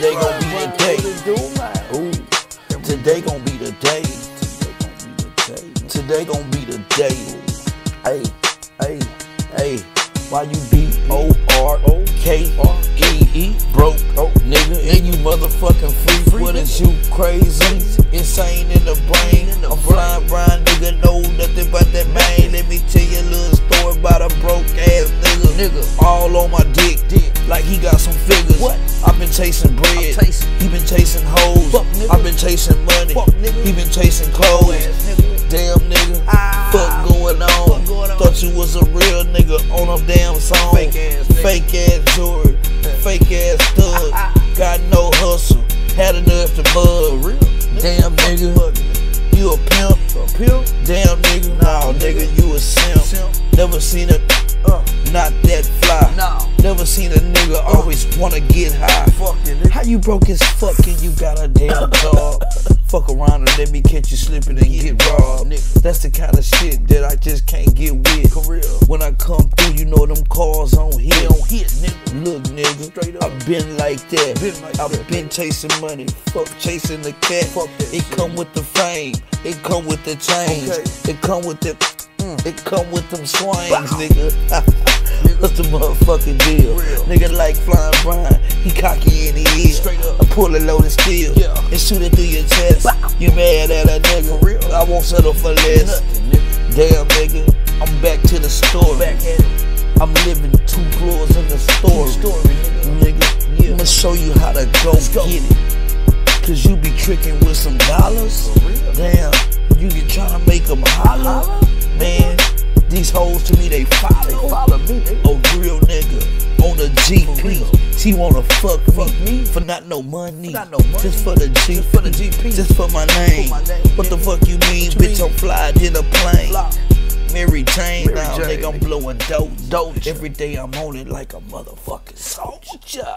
Today gon' be the day. Ooh, today gon' be the day. Today gon' be the day. Hey, hey, hey. Why you B O R O K E E broke nigga and you motherfucking free? What is you crazy? Insane in the brain. I'm flying blind nigga know nothing but that bang. Let me tell you a little story about a broke ass nigga. Nigga all on my dick, dick like he got some figures. What? I've been chasing bread. Chasing. He been chasing hoes. I've been chasing money. He been chasing clothes. Damn nigga, ah. fuck going on? Thought you was a real nigga on a damn song. Fake ass nigga. fake ass jewelry, fake ass stud. Ah, ah. Got no hustle, had enough to bug. Damn nigga, you a pimp? A pimp? Damn nigga, nah nigga, you a simp. Never seen a, uh, not that fly. No. Never seen a nigga always wanna get high. Fuck. How you broke as fuck and you got a damn job? Fuck around and let me catch you slipping and get robbed. Nigga. That's the kind of shit that I just can't get with. For real. When I come through, you know them cars on hit. They don't hit, nigga. Look, nigga, Straight up. I've been like that. Been like I've that. been chasing money. Fuck chasing the cat. Fuck that it shit. come with the fame. It come with the change. Okay. It come with the. Mm. It come with them swings, nigga. What's the motherfucking deal? Real. Nigga like flying Brian. He cocky in the ear. Straight up. I pull a loaded steel Yeah. and shoot it through your chest. Bow. You mad at a nigga? For real. I won't settle for less. Nothing, nigga. Damn nigga, I'm back to the story. Back at it. I'm living two floors in the story. Story, nigga. Nigga, Yeah. I'ma show you how to go, go. get it. Cause you be tricking with some dollars. For real. Damn, you be trying to make them holler. Holler? Man, these hoes to me, they follow. They follow me. A real nigga on real. GP. She wanna fuck, Fuck me, me. for not no money. not no money. Just for the GP. Just for the GP. Just for my name. For my name, what the fuck you mean? You Bitch, mean? I'm fly in a plane. Fly. Mary Jane, Mary now Jane, nigga, I'm blowing dope. Doja. Every day I'm on it like a motherfucking soldier.